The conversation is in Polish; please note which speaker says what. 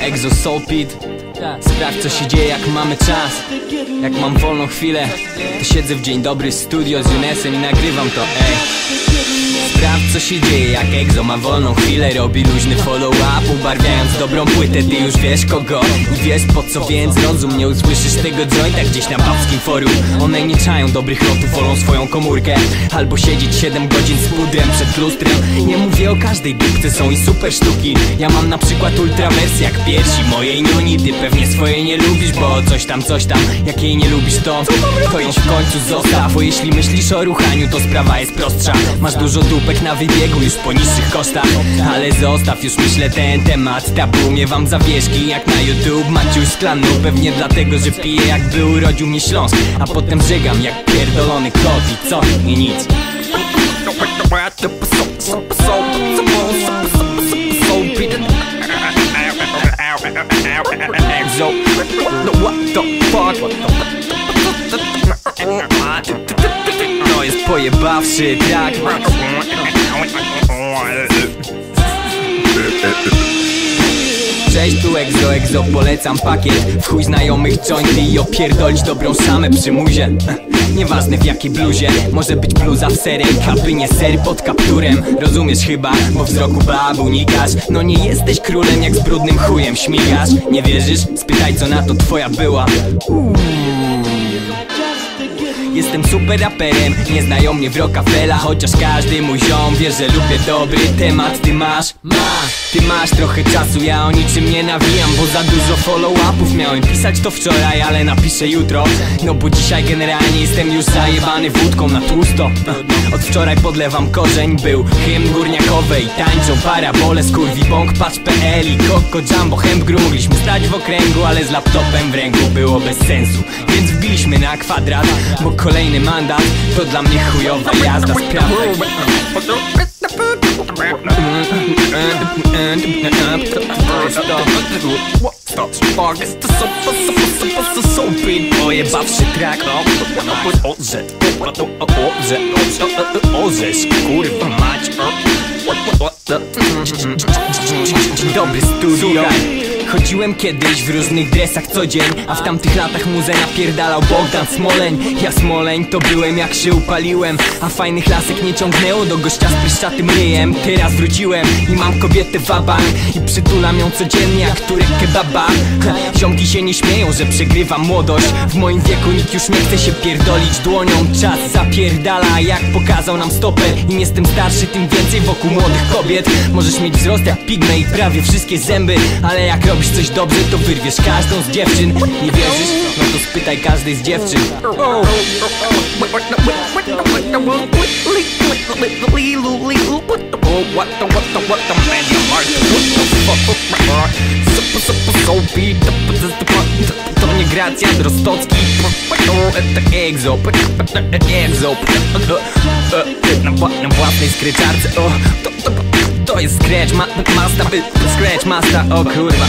Speaker 1: Exo Soulpit Sprawdź co się dzieje jak mamy czas. Jak mam wolną chwilę To siedzę w dzień dobry studio z Junesem i nagrywam to, ej. Sprawdź co się dzieje jak Exo ma wolną chwilę. Robi luźny follow-up ubarwiając dobrą płytę. Ty już wiesz kogo i wiesz po co Więc rozum nie usłyszysz tego jointa gdzieś na babskim forum. One nie czają dobrych lotów, wolą swoją komórkę. Albo siedzieć 7 godzin z pudrem przed lustrem. Nie mówię o każdej dupce, są i super sztuki. Ja mam na przykład ultrawersję jak piersi mojej niuni Ty pewnie swoje nie lubisz, bo coś tam, coś tam Jak jej nie lubisz to, to idź w końcu zostaw Bo jeśli myślisz o ruchaniu to sprawa jest prostsza Masz dużo dupek na wybiegu już po niższych kosztach Ale zostaw już myślę ten temat Tabu mnie wam zawieszki jak na YouTube Maciuś szklanu pewnie dlatego, że piję jakby urodził mnie Śląsk A potem żegam jak pierdolony kot i co? I nic Exo What the fuck? To jest pojebawszy track Cześć tu Exo, Exo, polecam pakiet. W chuj znajomych jointy i opierdolić dobrą szamę przy muzie. Nieważne w jakiej bluzie Może być bluza w serek, kapy nie ser pod kapturem. Rozumiesz chyba, bo wzroku bab unikasz No nie jesteś królem jak z brudnym chujem śmigasz. Nie wierzysz? Spytaj co na to twoja była. Uuu. Jestem super raperem, nie znają mnie w Rockefella Chociaż każdy mój ziom wie, że lubię dobry temat. Ty masz? Masz Ty masz trochę czasu, ja o niczym nie nawijam Bo za dużo follow-upów miałem. Pisać to wczoraj, ale napiszę jutro. No bo dzisiaj generalnie jestem już zajebany wódką na tłusto. Od wczoraj podlewam korzeń, był hymn górniakowej. Tańczą parabole, skurwi bąk, patrz.pl i Coco Jumbo. Hempgru Mogliśmy stać w okręgu, ale z laptopem w ręku było bez sensu Więc wbiliśmy na kwadrat, bo kolejny mandat To dla mnie chujowa jazda Sprawdzaj Pojebawszy track Orzesz kurwa mać dobry studio Chodziłem kiedyś w różnych dresach co dzień A w tamtych latach muzę napierdalał Bogdan Smoleń. Ja Smoleń to byłem jak się upaliłem A fajnych lasek nie ciągnęło do gościa z pryszczatym ryjem. Teraz wróciłem i mam kobietę wabank I przytulam ją codziennie jak turek kebaba. Ziomki się nie śmieją, że przegrywam młodość. W moim wieku nikt już nie chce się pierdolić dłonią. Czas zapierdala jak pokazał nam stoper. Im jestem starszy tym więcej wokół młodych kobiet. Możesz mieć wzrost jak pigme i prawie wszystkie zęby Ale jak robisz coś dobrze to wyrwiesz każdą z dziewczyn. Nie wierzysz? No to spytaj każdej z dziewczyn. Fuck To nie Gracja Drostocki. Egzo Egzo Na, własnej skryczarce to, to, jest scratch ma, Masta, scratch masta O kurwa